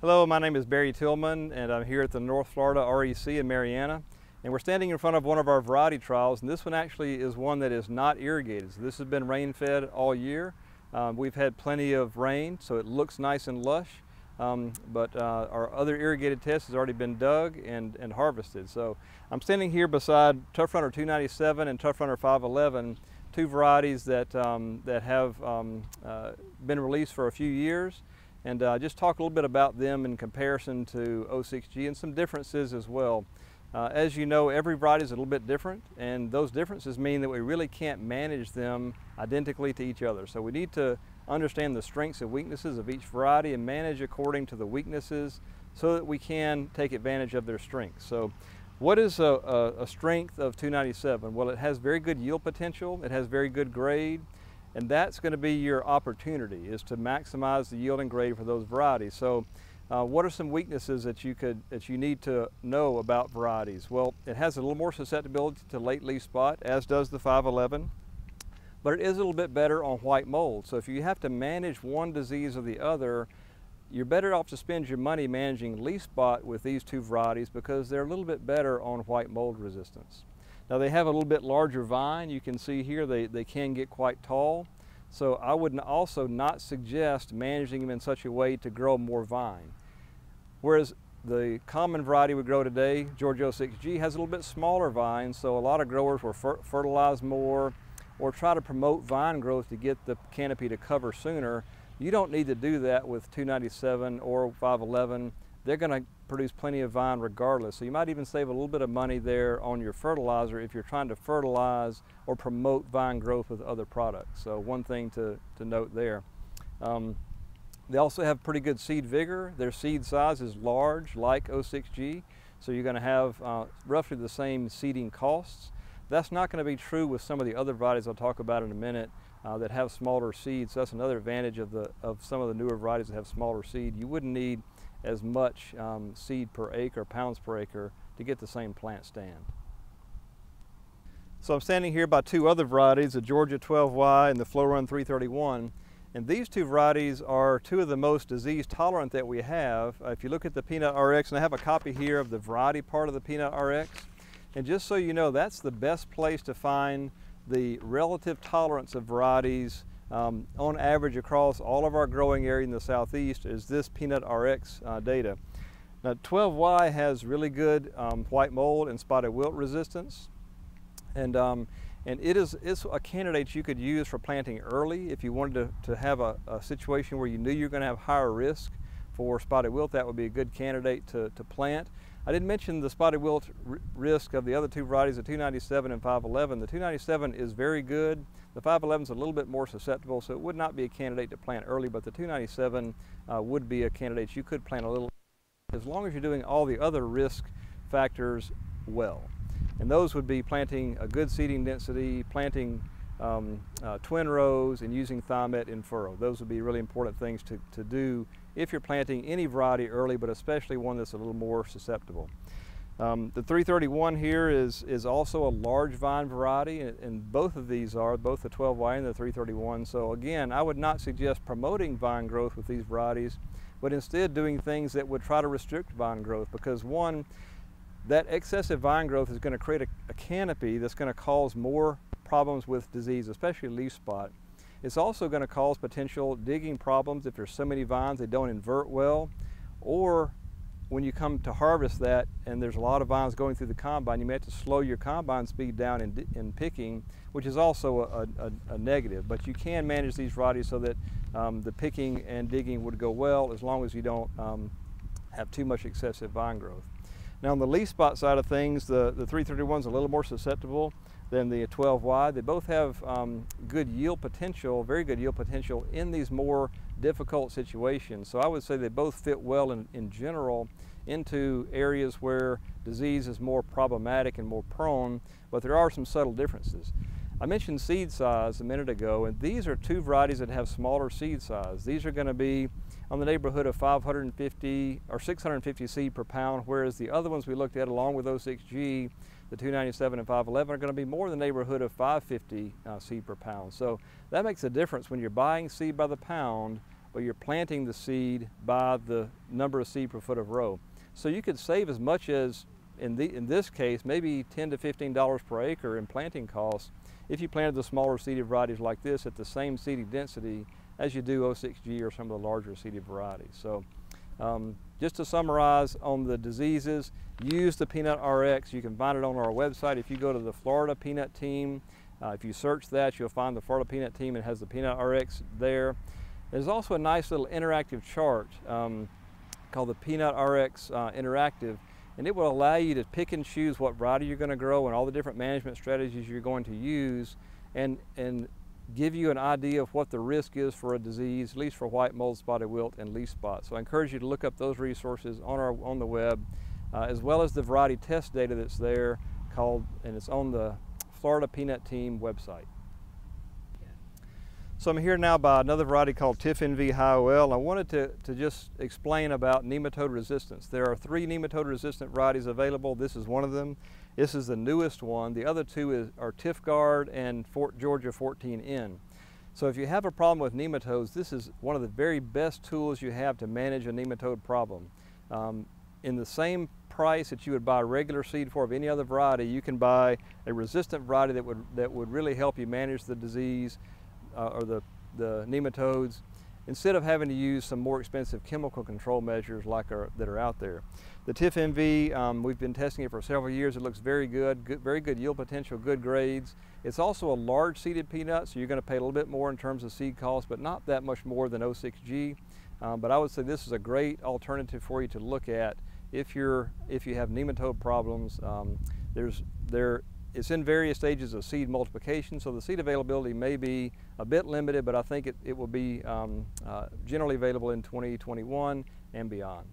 Hello, my name is Barry Tillman and I'm here at the North Florida REC in Marianna. And we're standing in front of one of our variety trials and this one actually is one that is not irrigated. So this has been rain fed all year. Um, we've had plenty of rain so it looks nice and lush. Um, but uh, our other irrigated test has already been dug and, and harvested. So I'm standing here beside TUFRunner 297 and TUFRunner 511, two varieties that, um, that have um, uh, been released for a few years and uh, just talk a little bit about them in comparison to 06G and some differences as well. Uh, as you know, every variety is a little bit different, and those differences mean that we really can't manage them identically to each other. So we need to understand the strengths and weaknesses of each variety and manage according to the weaknesses so that we can take advantage of their strengths. So what is a, a, a strength of 297? Well, it has very good yield potential, it has very good grade, and that's going to be your opportunity is to maximize the yield and grade for those varieties. So uh, what are some weaknesses that you could that you need to know about varieties? Well, it has a little more susceptibility to late leaf spot, as does the 511, but it is a little bit better on white mold. So if you have to manage one disease or the other, you're better off to spend your money managing leaf spot with these two varieties because they're a little bit better on white mold resistance. Now they have a little bit larger vine. You can see here they, they can get quite tall. So I would also not suggest managing them in such a way to grow more vine. Whereas the common variety we grow today, Georgia 06G, has a little bit smaller vines, so a lot of growers will fer fertilize more or try to promote vine growth to get the canopy to cover sooner. You don't need to do that with 297 or 511 they're going to produce plenty of vine regardless. So you might even save a little bit of money there on your fertilizer if you're trying to fertilize or promote vine growth with other products. So one thing to, to note there. Um, they also have pretty good seed vigor. Their seed size is large like 06G, so you're going to have uh, roughly the same seeding costs. That's not going to be true with some of the other varieties I'll talk about in a minute uh, that have smaller seeds. So that's another advantage of, the, of some of the newer varieties that have smaller seed. You wouldn't need as much um, seed per acre, pounds per acre, to get the same plant stand. So I'm standing here by two other varieties, the Georgia 12Y and the FloRun 331. And these two varieties are two of the most disease tolerant that we have. Uh, if you look at the Peanut RX, and I have a copy here of the variety part of the Peanut RX, and just so you know, that's the best place to find the relative tolerance of varieties um, on average across all of our growing area in the southeast is this peanut RX uh, data. Now 12Y has really good um, white mold and spotted wilt resistance and um, and it is it's a candidate you could use for planting early if you wanted to, to have a, a situation where you knew you're going to have higher risk for spotted wilt that would be a good candidate to, to plant. I didn't mention the spotted wilt risk of the other two varieties, the 297 and 511. The 297 is very good. The 511 is a little bit more susceptible, so it would not be a candidate to plant early, but the 297 uh, would be a candidate you could plant a little as long as you're doing all the other risk factors well. And those would be planting a good seeding density, planting um, uh, twin rows, and using Thimet in furrow. Those would be really important things to, to do if you're planting any variety early, but especially one that's a little more susceptible. Um, the 331 here is, is also a large vine variety, and, and, both of these are, both the 12Y and the 331. So again, I would not suggest promoting vine growth with these varieties, but instead doing things that would try to restrict vine growth because one, that excessive vine growth is going to create a, a canopy that's going to cause more problems with disease, especially leaf spot. It's also going to cause potential digging problems if there's so many vines they don't invert well, or when you come to harvest that and there's a lot of vines going through the combine, you may have to slow your combine speed down in, in picking, which is also a, a, a, negative. But you can manage these varieties so that um, the picking and digging would go well as long as you don't um, have too much excessive vine growth. Now on the leaf spot side of things, the, the 331 is a little more susceptible than the 12Y. They both have um, good yield potential, very good yield potential in these more difficult situations. So I would say they both fit well in, in general into areas where disease is more problematic and more prone, but there are some subtle differences. I mentioned seed size a minute ago, and these are two varieties that have smaller seed size. These are going to be on the neighborhood of 550 or 650 seed per pound, whereas the other ones we looked at along with 06G the 297 and 511 are going to be more in the neighborhood of 550 uh, seed per pound. So that makes a difference when you're buying seed by the pound but you're planting the seed by the number of seed per foot of row. So you could save as much as, in, the, in this case, maybe 10 to $15 per acre in planting costs if you planted the smaller seeded varieties like this at the same seeding density as you do 06G or some of the larger seeded varieties. So um, just to summarize on the diseases, use the Peanut RX. You can find it on our website. If you go to the Florida Peanut Team, uh, if you search that, you'll find the Florida Peanut Team. It has the Peanut RX there. There's also a nice little interactive chart um, called the Peanut RX uh, Interactive, and it will allow you to pick and choose what variety you're going to grow and all the different management strategies you're going to use, and and give you an idea of what the risk is for a disease, at least for white mold spotted wilt and leaf spot. So I encourage you to look up those resources on our on the web, uh, as well as the variety test data that's there called, and it's on the Florida Peanut Team website. So I'm here now by another variety called TifNV High OL. I wanted to, to just explain about nematode resistance. There are three nematode resistant varieties available. This is one of them. This is the newest one. The other two is, are TifGuard and Fort Georgia 14N. So if you have a problem with nematodes, this is one of the very best tools you have to manage a nematode problem. Um, in the same price that you would buy regular seed for of any other variety, you can buy a resistant variety that would, that would really help you manage the disease uh, or the, the nematodes instead of having to use some more expensive chemical control measures like our, that are out there. The TifNV, um, we've been testing it for several years. It looks very good, good, very good yield potential, good grades. It's also a large seeded peanut, so you're going to pay a little bit more in terms of seed cost, but not that much more than 06G. Um, but I would say this is a great alternative for you to look at if you're if you have nematode problems. Um, there's there it's in various stages of seed multiplication, so the seed availability may be a bit limited, but I think it, it will be um, uh, generally available in 2021 and beyond.